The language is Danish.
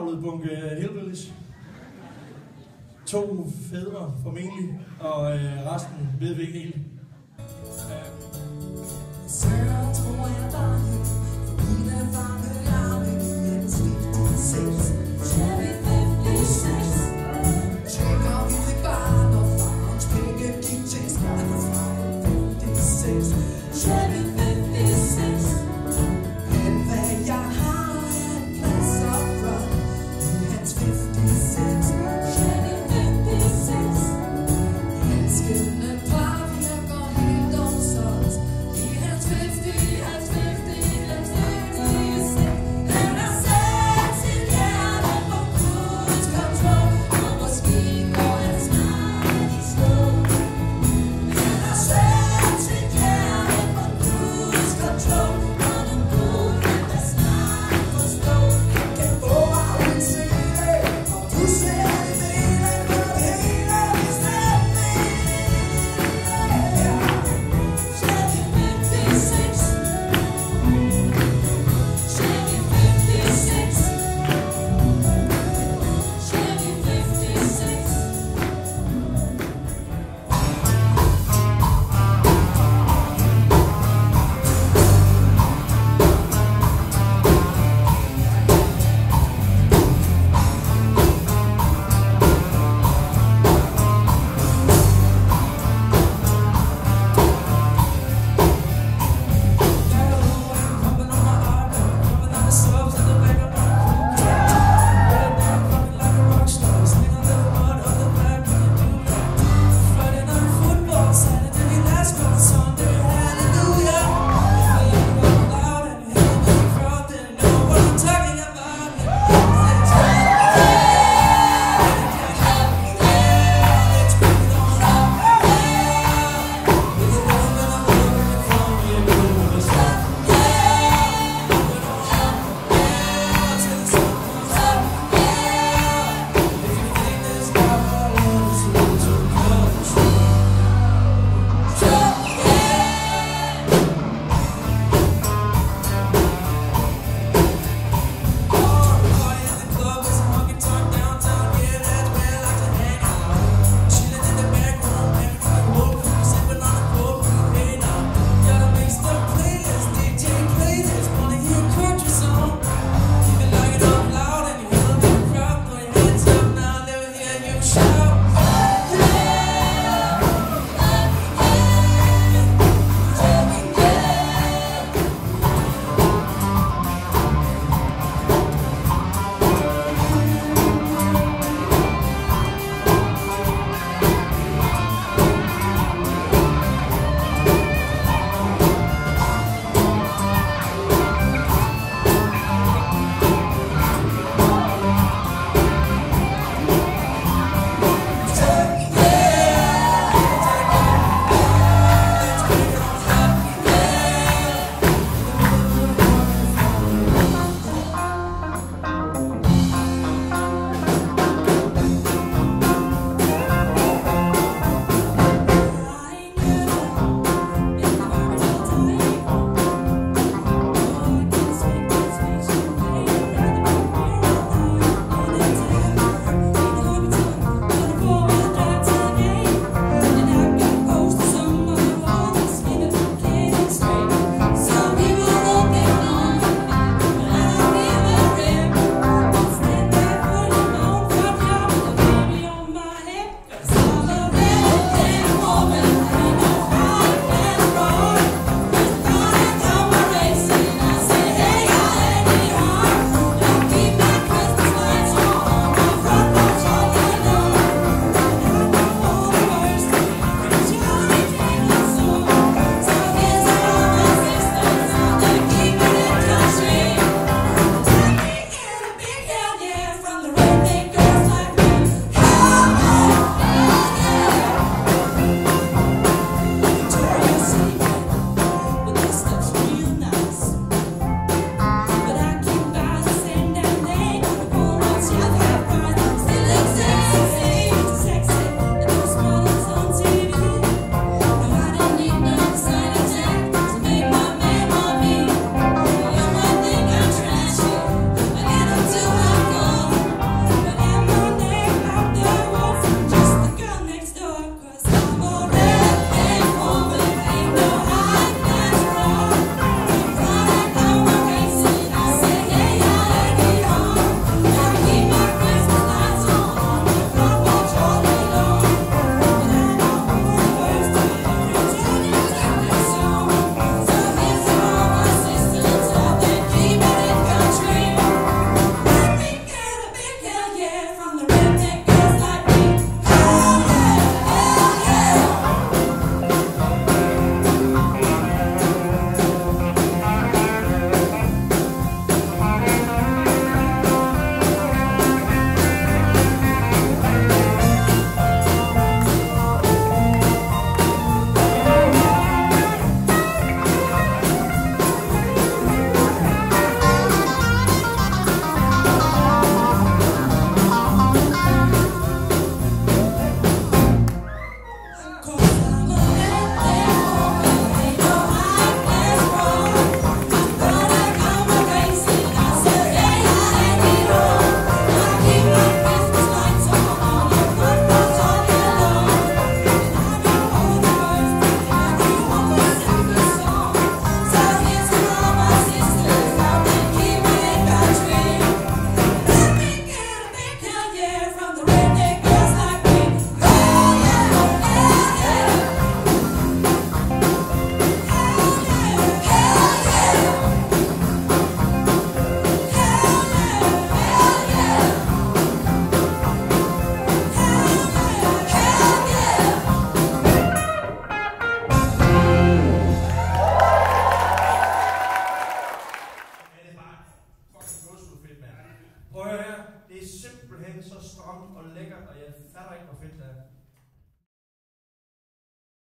opavlet bunke hillbillies. To fædre formentlig, og øh, resten ved vi ikke helt.